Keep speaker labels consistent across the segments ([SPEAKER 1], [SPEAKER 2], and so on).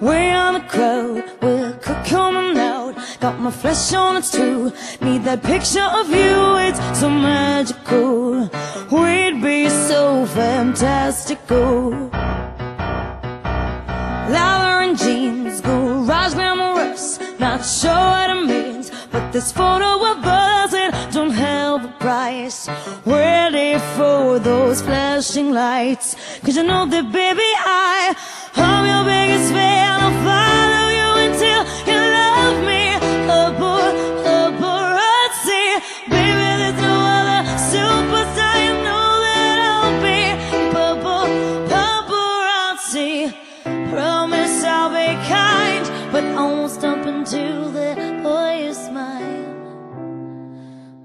[SPEAKER 1] Way on the crowd, we're coming out. Got my flesh on, it's true. Need that picture of you, it's so magical. We'd be so fantastical. Leather and jeans, garage glamorous. Not sure what it means, but this photo of us, it don't have a price. Ready for those flashing lights. Cause you know that, baby, I, I'm your biggest fan. I'll follow you until you love me. Paparazzi, baby, there's no other superstar. You know that I'll be papa- paparazzi. Promise I'll be kind, but I won't stop until the boy you smile.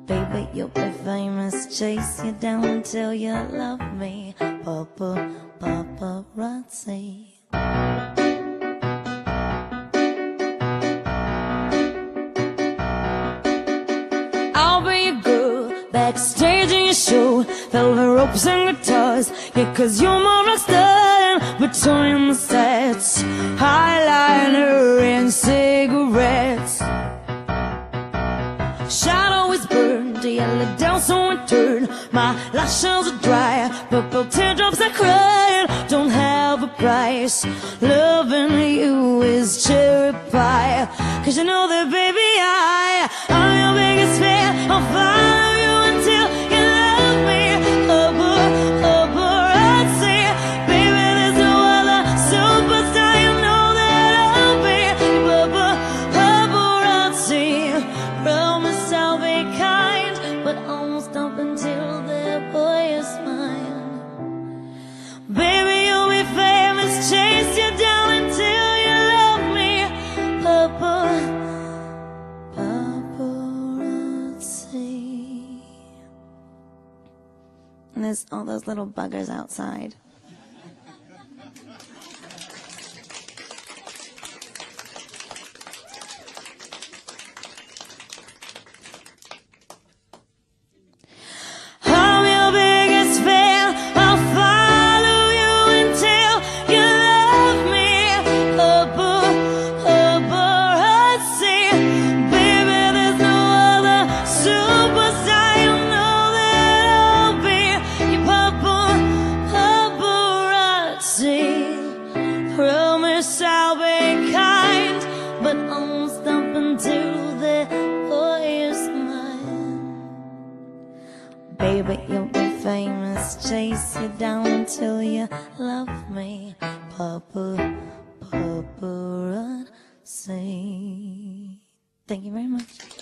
[SPEAKER 1] Baby, you'll be famous. Chase you down until you love me. Papa, paparazzi. I'll be your girl backstage in your show. Velvet ropes and guitars. Yeah, cause you're my rock star in between the sets. Eyeliner and cigarettes. Down so it turned. My lashes are dry, purple teardrops are crying. Don't have a price. Loving you is cherry pie. Cause you know that, baby, I, I'm There's all those little buggers outside. Baby, you'll be famous. Chase you down until you love me. Papa, paparazzi. Thank you very much.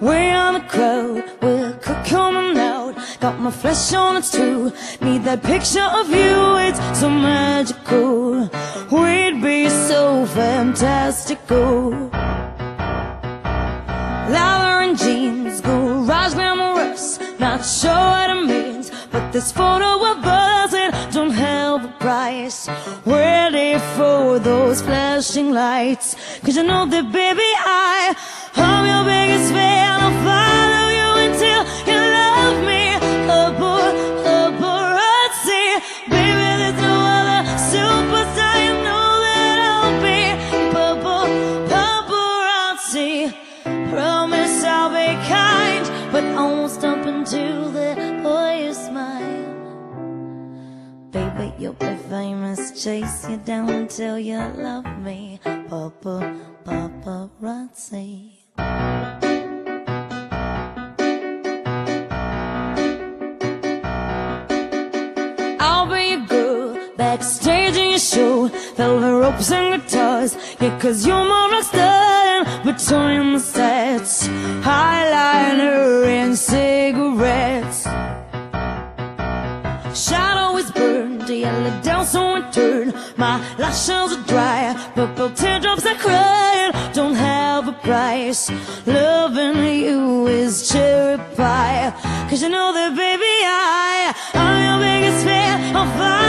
[SPEAKER 1] Way on the crowd, we're coming out. Got my flesh on, it's true. Need that picture of you, it's so magical. We'd be so fantastical. Leather and jeans, garage glamorous. Not sure what it means, but this photo of us, it don't have a price. Ready for those flashing lights. Cause you know that, baby, I, I'm your biggest fan. Famous. Chase you down until you love me. Papa, paparazzi. I'll be your girl, backstage in your show. Velvet ropes and guitars. Yeah, cause you're my rock star. Between the My lashes are dry, purple teardrops are crying. Don't have a price. Loving you is cherry pie. Cause you know that, baby, I, I'm your biggest fan. Oh,